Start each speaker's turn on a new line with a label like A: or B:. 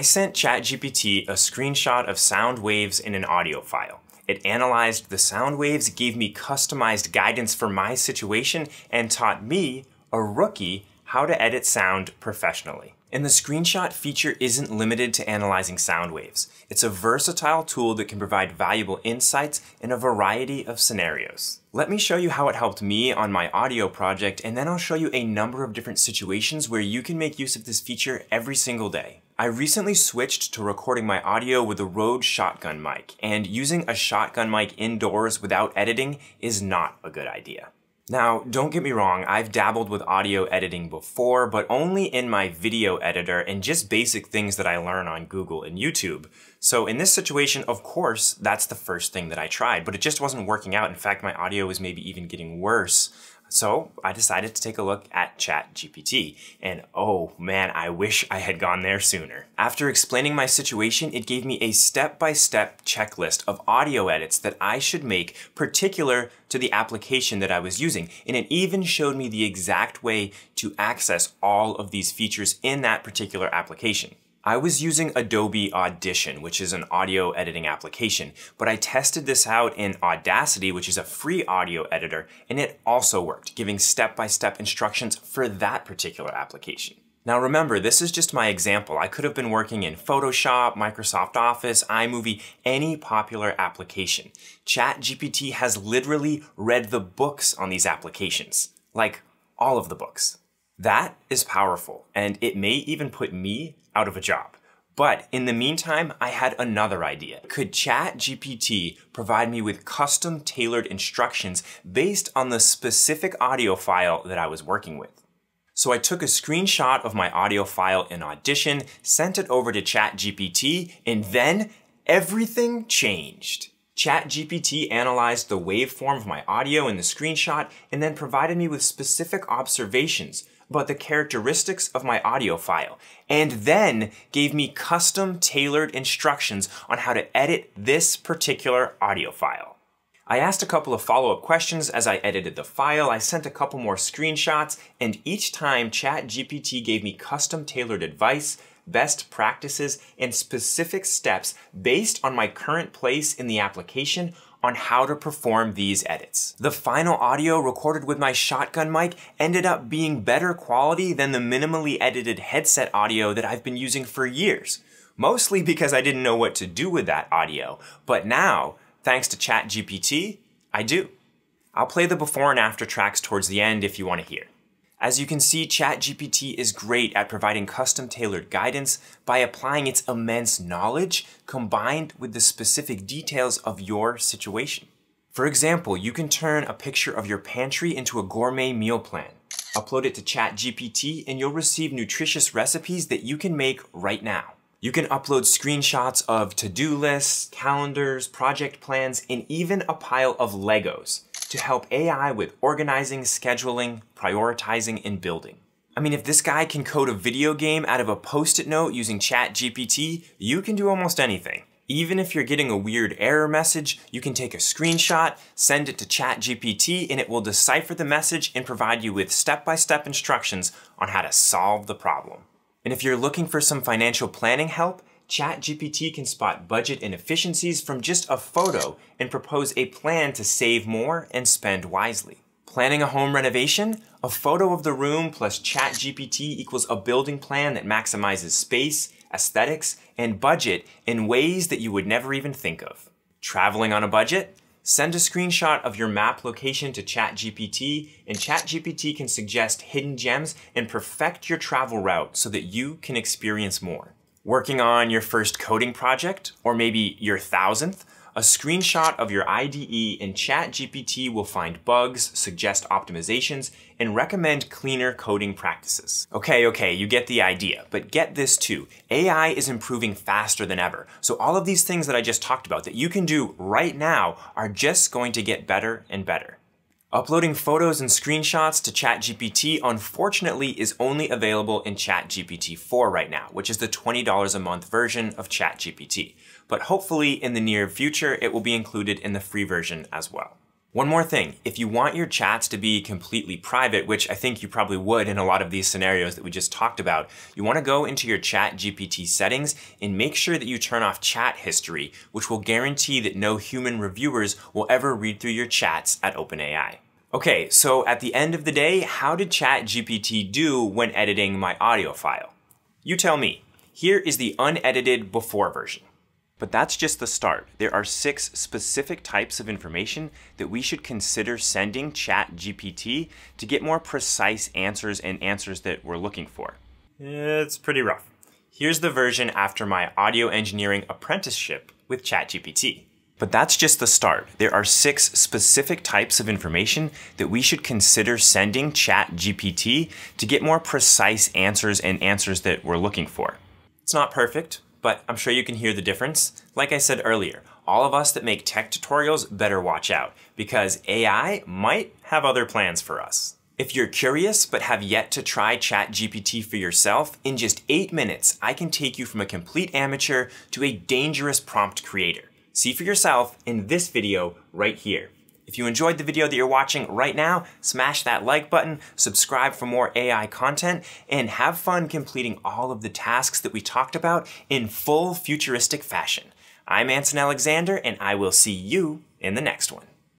A: I sent ChatGPT a screenshot of sound waves in an audio file. It analyzed the sound waves, gave me customized guidance for my situation, and taught me, a rookie, how to edit sound professionally. And the screenshot feature isn't limited to analyzing sound waves. It's a versatile tool that can provide valuable insights in a variety of scenarios. Let me show you how it helped me on my audio project, and then I'll show you a number of different situations where you can make use of this feature every single day. I recently switched to recording my audio with a Rode shotgun mic, and using a shotgun mic indoors without editing is not a good idea. Now, don't get me wrong, I've dabbled with audio editing before, but only in my video editor and just basic things that I learn on Google and YouTube. So in this situation, of course, that's the first thing that I tried, but it just wasn't working out. In fact, my audio was maybe even getting worse so I decided to take a look at ChatGPT, and oh man, I wish I had gone there sooner. After explaining my situation, it gave me a step-by-step -step checklist of audio edits that I should make particular to the application that I was using, and it even showed me the exact way to access all of these features in that particular application. I was using Adobe Audition, which is an audio editing application, but I tested this out in Audacity, which is a free audio editor, and it also worked, giving step-by-step -step instructions for that particular application. Now remember, this is just my example. I could have been working in Photoshop, Microsoft Office, iMovie, any popular application. ChatGPT has literally read the books on these applications, like all of the books. That is powerful, and it may even put me out of a job. But in the meantime, I had another idea. Could ChatGPT provide me with custom tailored instructions based on the specific audio file that I was working with? So I took a screenshot of my audio file in Audition, sent it over to ChatGPT, and then everything changed. ChatGPT analyzed the waveform of my audio in the screenshot and then provided me with specific observations about the characteristics of my audio file, and then gave me custom tailored instructions on how to edit this particular audio file. I asked a couple of follow-up questions as I edited the file, I sent a couple more screenshots, and each time ChatGPT gave me custom tailored advice, best practices, and specific steps based on my current place in the application on how to perform these edits. The final audio recorded with my shotgun mic ended up being better quality than the minimally edited headset audio that I've been using for years. Mostly because I didn't know what to do with that audio, but now, thanks to ChatGPT, I do. I'll play the before and after tracks towards the end if you want to hear. As you can see, ChatGPT is great at providing custom tailored guidance by applying its immense knowledge combined with the specific details of your situation. For example, you can turn a picture of your pantry into a gourmet meal plan. Upload it to ChatGPT and you'll receive nutritious recipes that you can make right now. You can upload screenshots of to-do lists, calendars, project plans, and even a pile of Legos to help AI with organizing, scheduling, prioritizing, and building. I mean, if this guy can code a video game out of a post-it note using ChatGPT, you can do almost anything. Even if you're getting a weird error message, you can take a screenshot, send it to ChatGPT, and it will decipher the message and provide you with step-by-step -step instructions on how to solve the problem. And if you're looking for some financial planning help, ChatGPT can spot budget inefficiencies from just a photo and propose a plan to save more and spend wisely. Planning a home renovation? A photo of the room plus ChatGPT equals a building plan that maximizes space, aesthetics, and budget in ways that you would never even think of. Traveling on a budget? Send a screenshot of your map location to ChatGPT, and ChatGPT can suggest hidden gems and perfect your travel route so that you can experience more working on your first coding project, or maybe your thousandth, a screenshot of your IDE and ChatGPT will find bugs, suggest optimizations, and recommend cleaner coding practices. Okay, okay, you get the idea, but get this too. AI is improving faster than ever, so all of these things that I just talked about that you can do right now are just going to get better and better. Uploading photos and screenshots to ChatGPT unfortunately is only available in ChatGPT 4 right now, which is the $20 a month version of ChatGPT. But hopefully in the near future, it will be included in the free version as well. One more thing, if you want your chats to be completely private, which I think you probably would in a lot of these scenarios that we just talked about, you want to go into your chat GPT settings and make sure that you turn off chat history, which will guarantee that no human reviewers will ever read through your chats at OpenAI. Okay, so at the end of the day, how did ChatGPT do when editing my audio file? You tell me. Here is the unedited before version. But that's just the start. There are six specific types of information that we should consider sending ChatGPT to get more precise answers and answers that we're looking for. It's pretty rough. Here's the version after my audio engineering apprenticeship with ChatGPT. But that's just the start. There are six specific types of information that we should consider sending ChatGPT to get more precise answers and answers that we're looking for. It's not perfect, but I'm sure you can hear the difference. Like I said earlier, all of us that make tech tutorials better watch out because AI might have other plans for us. If you're curious but have yet to try ChatGPT for yourself, in just eight minutes, I can take you from a complete amateur to a dangerous prompt creator. See for yourself in this video right here. If you enjoyed the video that you're watching right now, smash that like button, subscribe for more AI content, and have fun completing all of the tasks that we talked about in full futuristic fashion. I'm Anson Alexander, and I will see you in the next one.